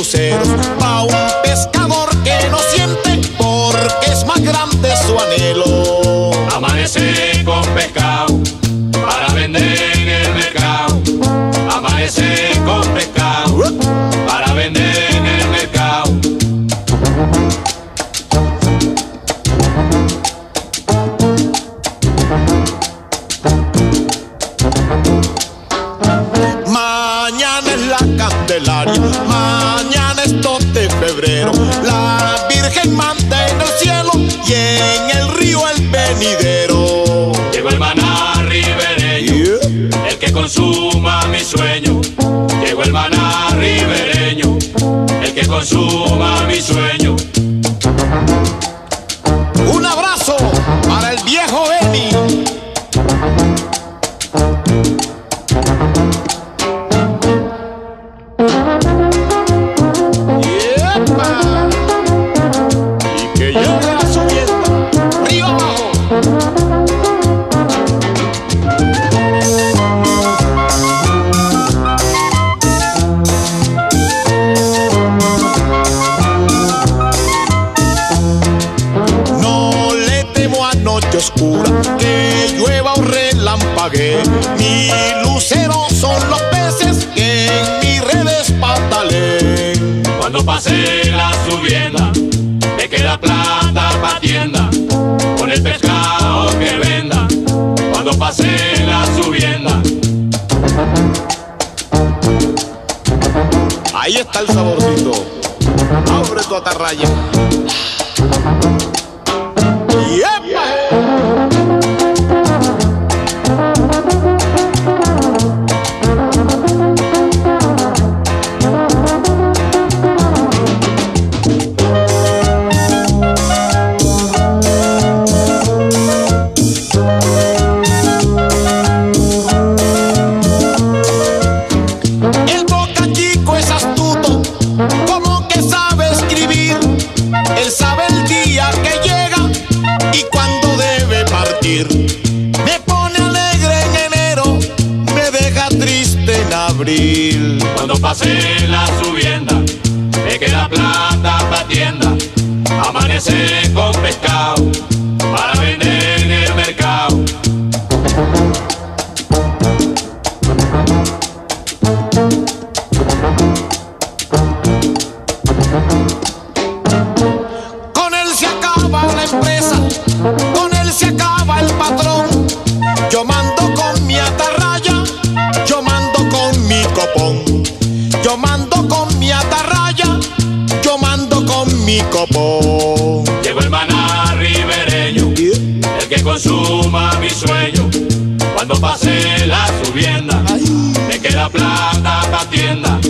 un pescador que no siente, porque es más grande su anhelo. Amanecí con pescado, para vender en el mercado. Amanecí con pescado, para vender en el mercado. Mañana es la Candelaria. Venidero. Llegó el maná ribereño, Yeah. el que consuma mi oscura, que llueva o relampague. Mi lucero son los peces que en mis redes pataleen. Cuando pase la subienda, me queda plata pa' tienda, con el pescado que venda. Cuando pase la subienda, Ahí está el saborcito. Abre tu atarraya. Cuando pase la subienda, me queda plata pa' tienda. Amanece con pescado, Yo mando con mi atarraya, yo mando con mi copón. Llegó el maná ribereño, el que consuma mi sueño. Cuando pase la subienda, me queda plata pa' tienda.